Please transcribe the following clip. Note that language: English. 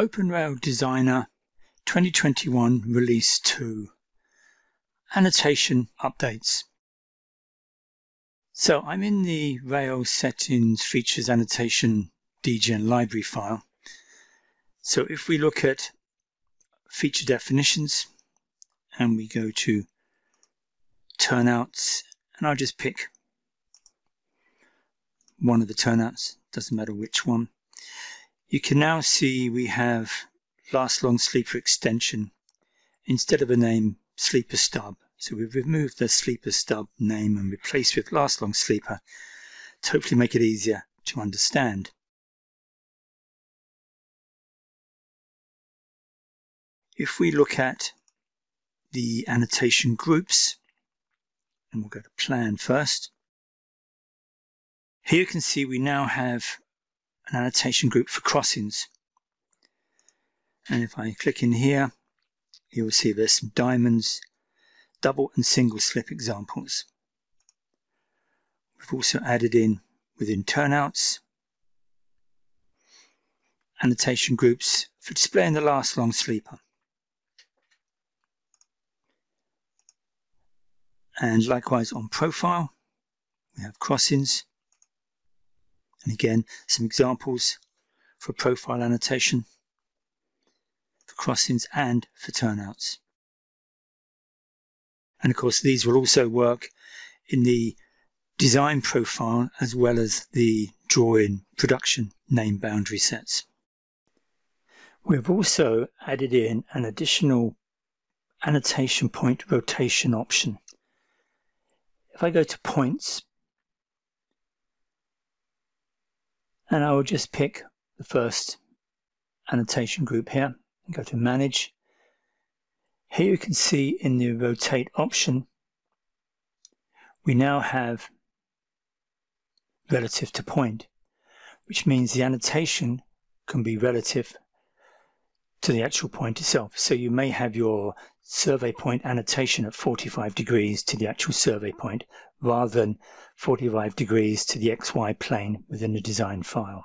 OpenRail Designer 2021 Release 2 Annotation Updates. So I'm in the Rails Settings Features Annotation DGN library file. So if we look at feature definitions and we go to turnouts and I'll just pick one of the turnouts, doesn't matter which one. You can now see we have last long sleeper extension instead of a name sleeper stub. So we've removed the sleeper stub name and replaced with last long sleeper to hopefully make it easier to understand. If we look at the annotation groups, and we'll go to plan first, here you can see we now have an annotation group for crossings. And if I click in here, you will see there's some diamonds, double and single slip examples. We've also added in within turnouts, annotation groups for displaying the last long sleeper. And likewise on profile, we have crossings and again, some examples for profile annotation, for crossings and for turnouts. And of course, these will also work in the design profile as well as the drawing production name boundary sets. We've also added in an additional annotation point rotation option. If I go to points And I will just pick the first annotation group here and go to manage. Here you can see in the rotate option, we now have relative to point, which means the annotation can be relative to the actual point itself. So you may have your survey point annotation at 45 degrees to the actual survey point rather than 45 degrees to the XY plane within the design file.